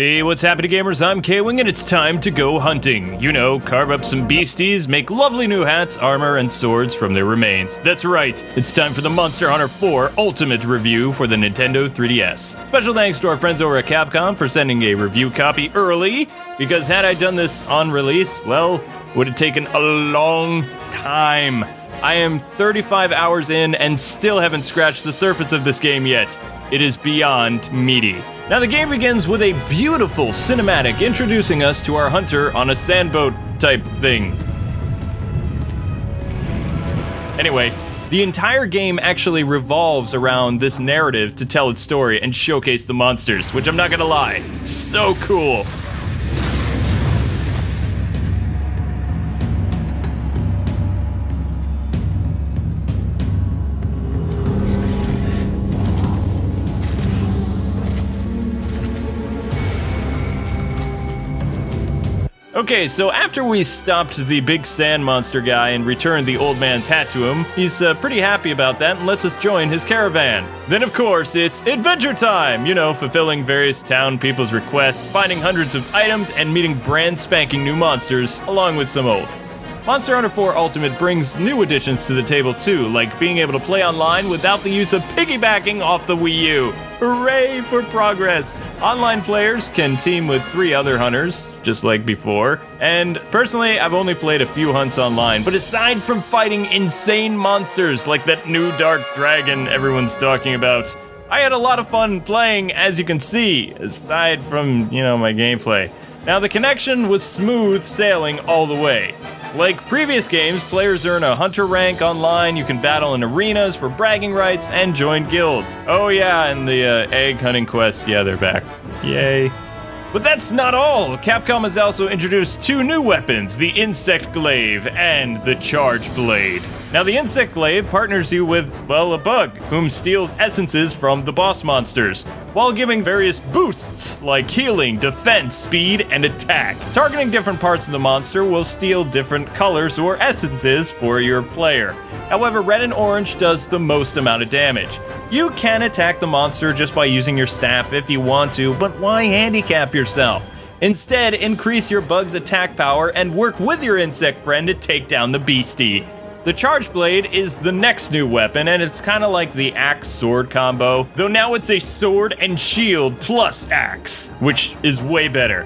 Hey, what's happening, gamers? I'm K-Wing, and it's time to go hunting. You know, carve up some beasties, make lovely new hats, armor, and swords from their remains. That's right, it's time for the Monster Hunter 4 Ultimate Review for the Nintendo 3DS. Special thanks to our friends over at Capcom for sending a review copy early, because had I done this on release, well, would have taken a long time. I am 35 hours in and still haven't scratched the surface of this game yet. It is beyond meaty. Now, the game begins with a beautiful cinematic introducing us to our hunter on a sandboat type thing. Anyway, the entire game actually revolves around this narrative to tell its story and showcase the monsters, which I'm not gonna lie, so cool. Okay, so after we stopped the big sand monster guy and returned the old man's hat to him, he's uh, pretty happy about that and lets us join his caravan. Then, of course, it's adventure time! You know, fulfilling various town people's requests, finding hundreds of items, and meeting brand spanking new monsters, along with some old. Monster Hunter 4 Ultimate brings new additions to the table too, like being able to play online without the use of piggybacking off the Wii U. Hooray for progress! Online players can team with three other hunters, just like before. And personally, I've only played a few hunts online, but aside from fighting insane monsters like that new Dark Dragon everyone's talking about, I had a lot of fun playing, as you can see, aside from, you know, my gameplay. Now, the connection was smooth sailing all the way. Like previous games, players earn a hunter rank online, you can battle in arenas for bragging rights, and join guilds. Oh yeah, and the uh, egg hunting quests, yeah, they're back. Yay. But that's not all! Capcom has also introduced two new weapons, the Insect Glaive and the Charge Blade. Now, the Insect Glaive partners you with, well, a bug, whom steals essences from the boss monsters, while giving various boosts like healing, defense, speed, and attack. Targeting different parts of the monster will steal different colors or essences for your player. However, red and orange does the most amount of damage. You can attack the monster just by using your staff if you want to, but why handicap yourself? Instead, increase your bug's attack power and work with your insect friend to take down the beastie. The Charge Blade is the next new weapon, and it's kind of like the axe sword combo, though now it's a sword and shield plus axe, which is way better.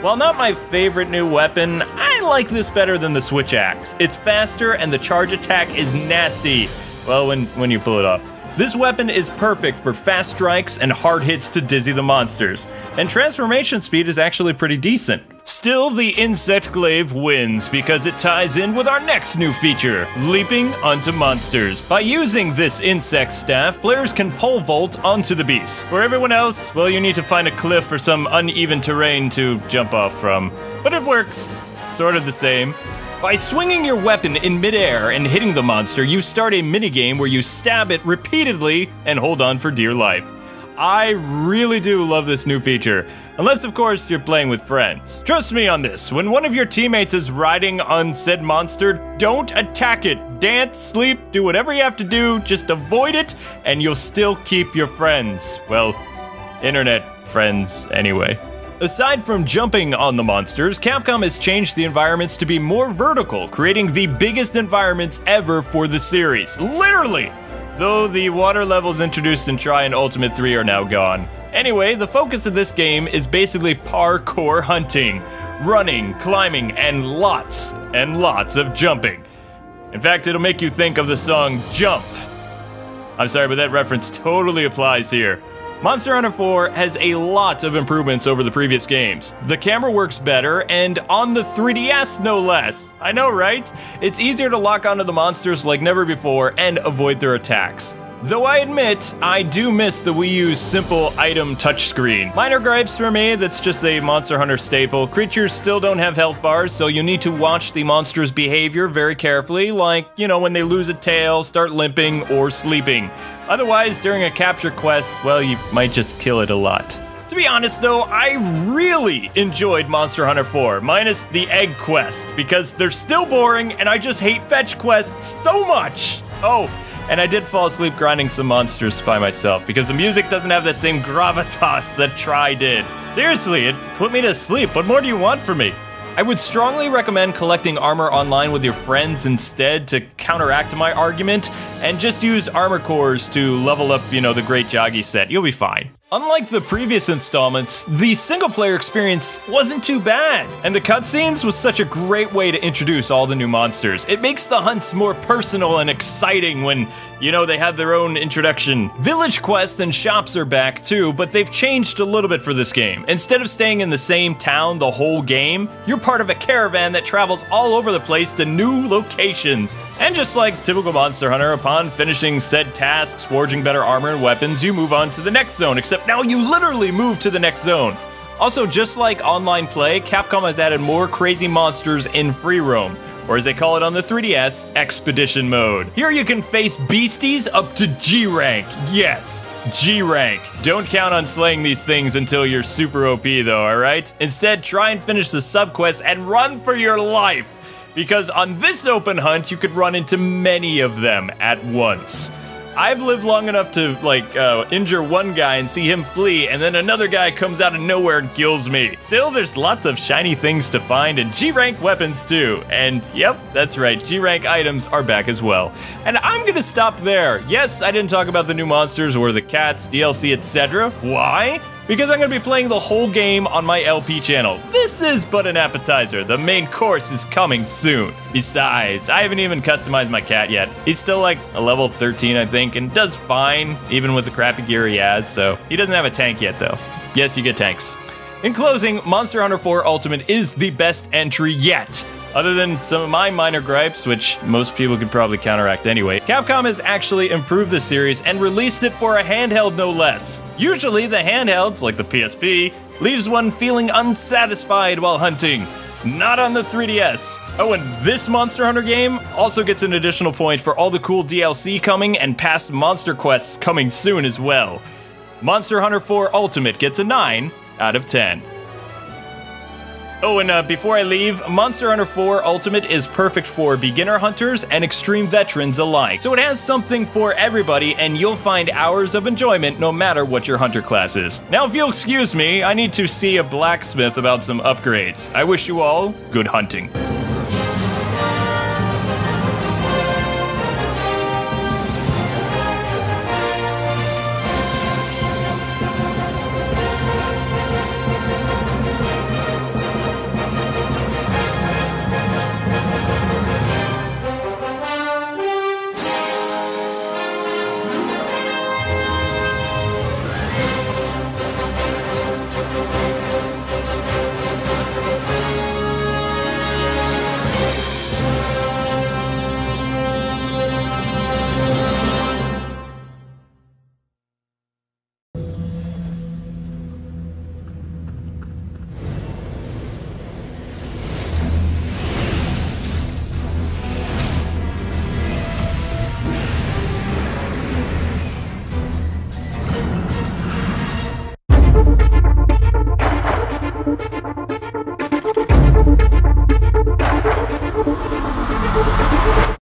While not my favorite new weapon, I like this better than the Switch Axe. It's faster and the charge attack is nasty. Well, when, when you pull it off. This weapon is perfect for fast strikes and hard hits to dizzy the monsters, and transformation speed is actually pretty decent. Still, the Insect Glaive wins because it ties in with our next new feature, Leaping onto Monsters. By using this insect staff, players can pole vault onto the beast. For everyone else, well, you need to find a cliff or some uneven terrain to jump off from. But it works. Sort of the same. By swinging your weapon in midair and hitting the monster, you start a minigame where you stab it repeatedly and hold on for dear life. I really do love this new feature. Unless, of course, you're playing with friends. Trust me on this, when one of your teammates is riding on said monster, don't attack it. Dance, sleep, do whatever you have to do, just avoid it, and you'll still keep your friends. Well, internet friends, anyway. Aside from jumping on the monsters, Capcom has changed the environments to be more vertical, creating the biggest environments ever for the series. Literally! Though the water levels introduced in Tri and Ultimate 3 are now gone. Anyway, the focus of this game is basically parkour hunting, running, climbing, and lots and lots of jumping. In fact, it'll make you think of the song Jump. I'm sorry, but that reference totally applies here. Monster Hunter 4 has a lot of improvements over the previous games. The camera works better, and on the 3DS no less. I know, right? It's easier to lock onto the monsters like never before and avoid their attacks. Though I admit, I do miss the Wii U's simple item touchscreen. Minor gripes for me, that's just a Monster Hunter staple. Creatures still don't have health bars, so you need to watch the monster's behavior very carefully, like, you know, when they lose a tail, start limping, or sleeping. Otherwise, during a capture quest, well, you might just kill it a lot. To be honest though, I really enjoyed Monster Hunter 4, minus the egg quest, because they're still boring and I just hate fetch quests so much. Oh, and I did fall asleep grinding some monsters by myself because the music doesn't have that same gravitas that Tri did. Seriously, it put me to sleep. What more do you want from me? I would strongly recommend collecting armor online with your friends instead to counteract my argument, and just use armor cores to level up, you know, the Great Jaggi set. You'll be fine. Unlike the previous installments, the single player experience wasn't too bad, and the cutscenes was such a great way to introduce all the new monsters. It makes the hunts more personal and exciting when, you know, they have their own introduction. Village quests and shops are back too, but they've changed a little bit for this game. Instead of staying in the same town the whole game, you're part of a caravan that travels all over the place to new locations. And just like typical Monster Hunter, upon finishing said tasks, forging better armor and weapons, you move on to the next zone, except now you literally move to the next zone. Also, just like online play, Capcom has added more crazy monsters in free roam, or as they call it on the 3DS, Expedition Mode. Here you can face beasties up to G rank. Yes, G rank. Don't count on slaying these things until you're super OP though, alright? Instead, try and finish the subquests and run for your life! Because on this open hunt, you could run into many of them at once. I've lived long enough to like uh, injure one guy and see him flee, and then another guy comes out of nowhere and kills me. Still, there's lots of shiny things to find and G-rank weapons too. And yep, that's right, G-rank items are back as well. And I'm gonna stop there. Yes, I didn't talk about the new monsters or the cats, DLC, etc. Why? Because I'm going to be playing the whole game on my LP channel. This is but an appetizer. The main course is coming soon. Besides, I haven't even customized my cat yet. He's still like a level 13, I think, and does fine, even with the crappy gear he has, so he doesn't have a tank yet, though. Yes, you get tanks. In closing, Monster Hunter 4 Ultimate is the best entry yet. Other than some of my minor gripes, which most people could probably counteract anyway, Capcom has actually improved the series and released it for a handheld no less. Usually the handhelds, like the PSP, leaves one feeling unsatisfied while hunting. Not on the 3DS. Oh, and this Monster Hunter game also gets an additional point for all the cool DLC coming and past monster quests coming soon as well. Monster Hunter 4 Ultimate gets a 9 out of 10. Oh, and uh, before I leave, Monster Hunter 4 Ultimate is perfect for beginner hunters and extreme veterans alike. So it has something for everybody, and you'll find hours of enjoyment no matter what your hunter class is. Now, if you'll excuse me, I need to see a blacksmith about some upgrades. I wish you all good hunting.